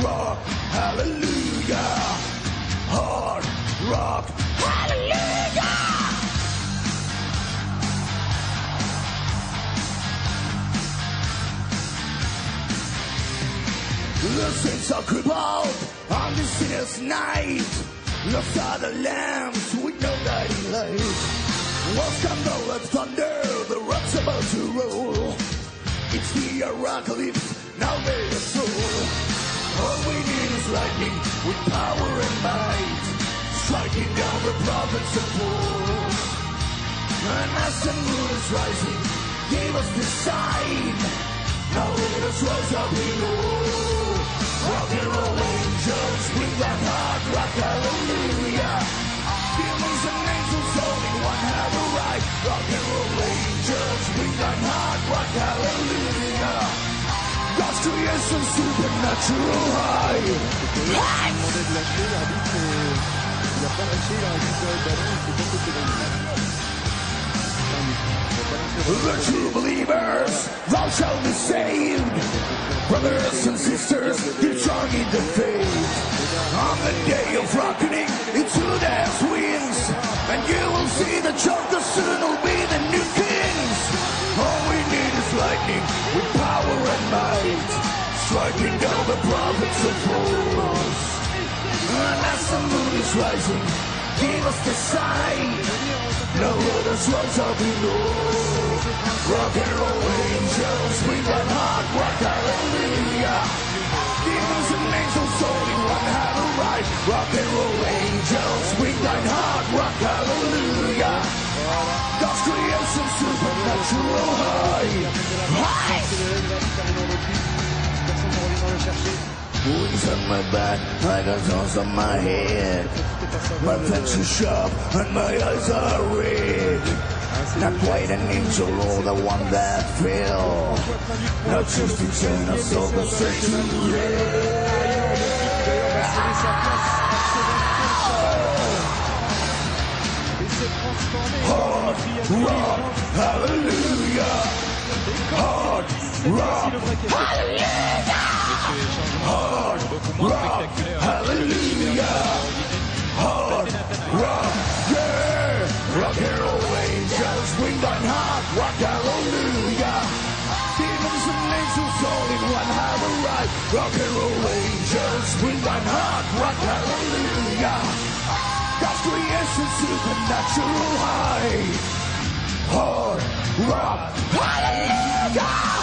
rock, hallelujah. Hard rock, hallelujah. The saints are crippled on this sinners' night. Lost are the lambs with no guiding light. Walls thunder like thunder, the rock's about to roll. It's the apocalypse, now they are soul. All we need is lightning with power and might, striking down the prophets and fools. And as the moon is rising, gave us the sign. Now let us rise up we go. Rock and roll angels, bring that hard rock, hallelujah. Demons and angels only one have a right. Rock and roll angels, bring that hard rock, hallelujah. Supernatural high. The true believers, thou shalt be saved. Brothers Striking down the prophets of fools. And as the moon is rising, give us the sign. No others rise up below. Rock and roll angels, bring that hard rock, hallelujah. Demons and angels only one have a right. Rock and roll angels, bring that hard rock, hallelujah. God's creation, supernatural high. High! My back, like a toss on my head. My fangs are sharp and my eyes are red. Not quite an angel or the one that fell. Not just insane, I saw the Satan Hard rock, hallelujah. Hard rock, hallelujah. Hard rock, hallelujah. Hard rock, yeah. Rock roll angels, wing on hard rock, hallelujah. Demons and angels all in one a right. Rock roll angels, wing on hard rock, hallelujah. God's creation, supernatural high. Hard rock, hallelujah.